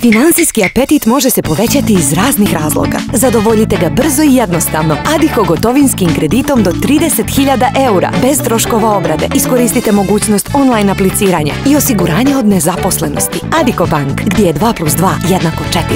Finansijski apetit može se povećati iz raznih razloga. Zadovoljite ga brzo i jednostavno adiko gotovinskim kreditom do 30.000 eura bez troškova obrade. Iskoristite mogućnost online apliciranja i osiguranja od nezaposlenosti. Adiko Bank, gdje je 2 plus 2 jednako 4.